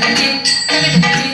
Thank you.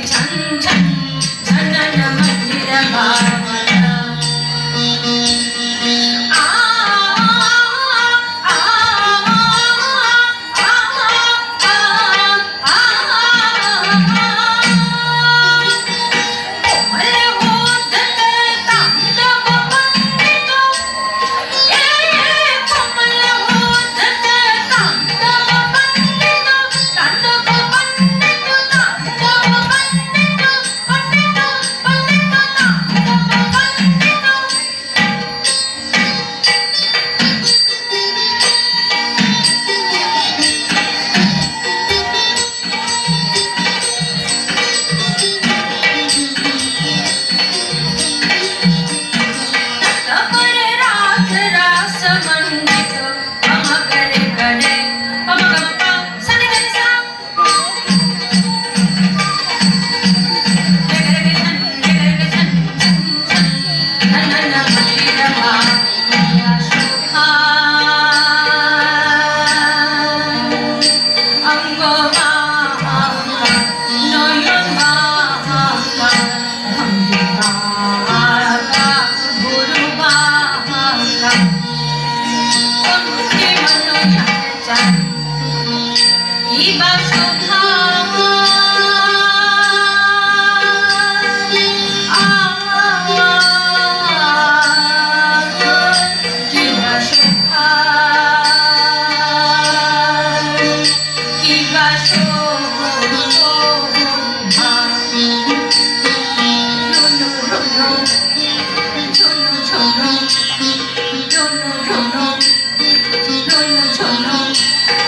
成龙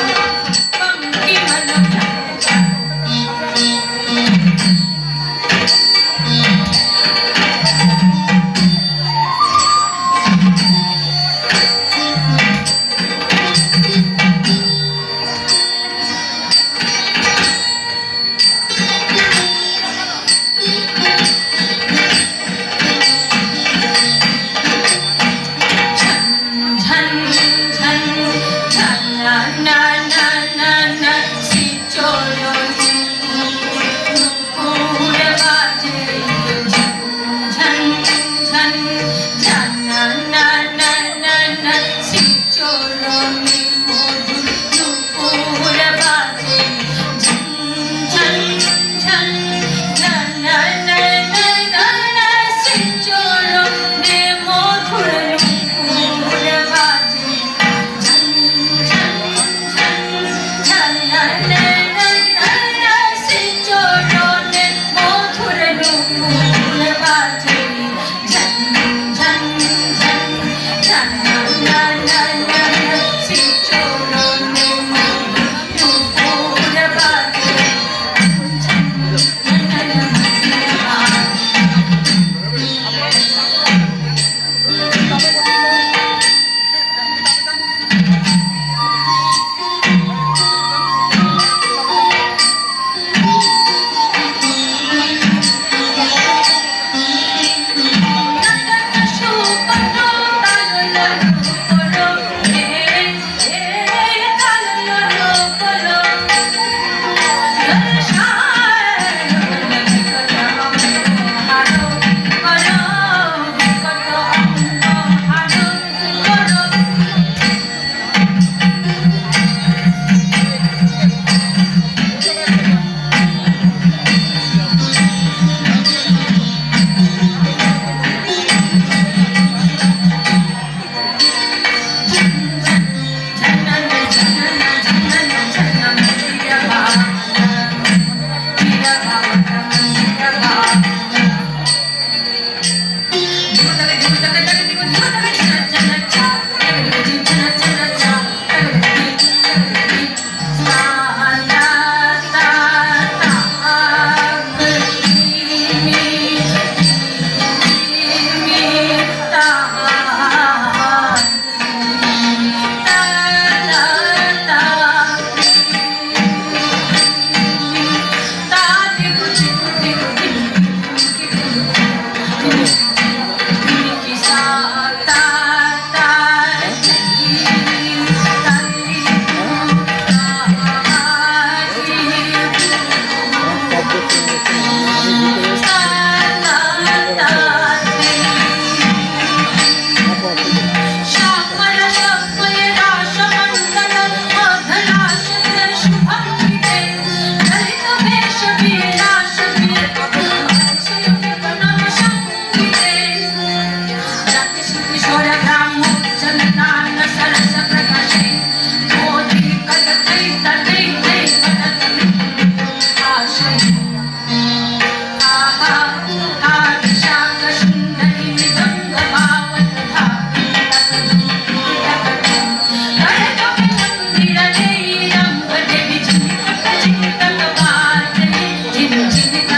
Thank you.